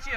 不去